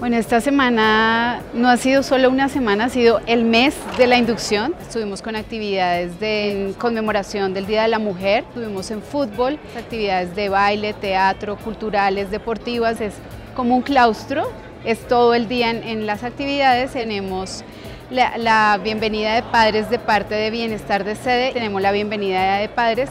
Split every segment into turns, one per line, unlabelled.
Bueno, esta semana no ha sido solo una semana, ha sido el mes de la inducción. Estuvimos con actividades de conmemoración del Día de la Mujer, estuvimos en fútbol, actividades de baile, teatro, culturales, deportivas, es como un claustro, es todo el día en, las actividades. Tenemos la, la bienvenida de padres de parte de Bienestar de Sede, tenemos la bienvenida de padres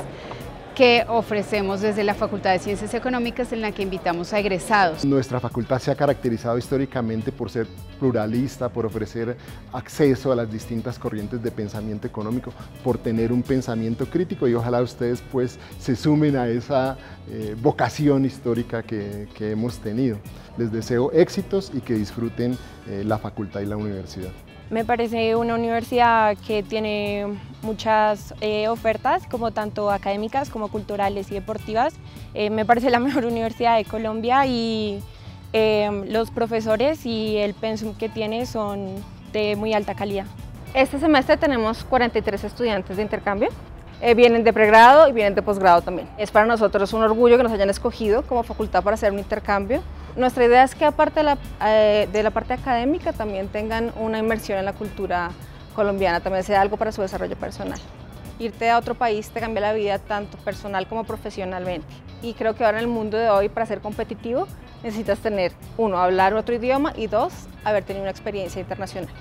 que ofrecemos desde la Facultad de Ciencias Económicas en la que invitamos a egresados.
Nuestra facultad se ha caracterizado históricamente por ser pluralista, por ofrecer acceso a las distintas corrientes de pensamiento económico, por tener un pensamiento crítico y ojalá ustedes pues se sumen a esa eh, vocación histórica que, hemos tenido. Les deseo éxitos y que disfruten eh, la facultad y la universidad.
Me parece una universidad que tiene muchas eh, ofertas, como tanto académicas como culturales y deportivas. Eh, me parece la mejor universidad de Colombia y eh, los profesores y el pensum que tiene son de muy alta calidad.
Este semestre tenemos 43 estudiantes de intercambio. vienen de pregrado y vienen de posgrado también. Es para nosotros un orgullo que nos hayan escogido como facultad para hacer un intercambio. Nuestra idea es que aparte de la, eh, de la parte académica también tengan una inmersión en la cultura colombiana, también sea algo para su desarrollo personal. Irte a otro país te cambia la vida tanto personal como profesionalmente. Y creo que ahora en el mundo de hoy, para ser competitivo, necesitas tener, uno, hablar otro idioma y dos, haber tenido una experiencia internacional.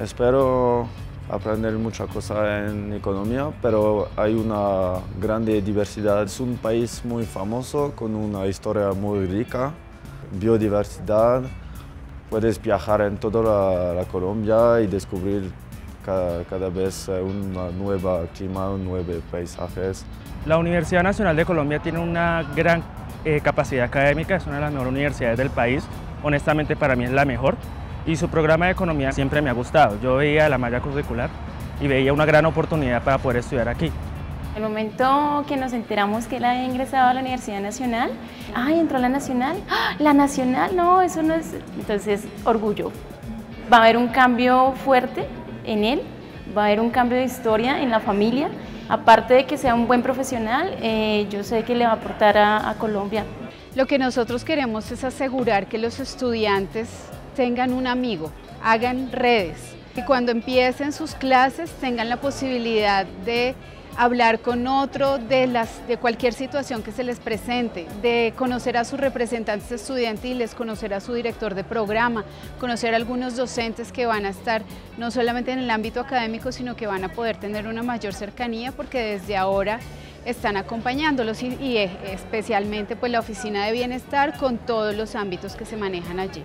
Espero aprender muchas cosas en economía, pero hay una grande diversidad. Es un país muy famoso, con una historia muy rica biodiversidad, puedes viajar en toda la, Colombia y descubrir cada, vez eh, un nuevo clima, nuevos paisajes.
La Universidad Nacional de Colombia tiene una gran eh, capacidad académica, es una de las mejores universidades del país, honestamente para mí es la mejor y su programa de economía siempre me ha gustado. Yo veía la malla curricular y veía una gran oportunidad para poder estudiar aquí.
El momento que nos enteramos que él había ingresado a la Universidad Nacional, ¡ay, entró a la Nacional! ¡Ah, ¡La Nacional! No, eso no es... Entonces, orgullo. Va a haber un cambio fuerte en él, va a haber un cambio de historia en la familia. Aparte de que sea un buen profesional, eh, yo sé que le va a aportar a, a Colombia.
Lo que nosotros queremos es asegurar que los estudiantes tengan un amigo, hagan redes, y cuando empiecen sus clases tengan la posibilidad de hablar con otro de, las, de cualquier situación que se les presente, de conocer a sus representantes estudiantiles, conocer a su director de programa, conocer a algunos docentes que van a estar no solamente en el ámbito académico, sino que van a poder tener una mayor cercanía porque desde ahora están acompañándolos y, especialmente pues la Oficina de Bienestar con todos los ámbitos que se manejan allí.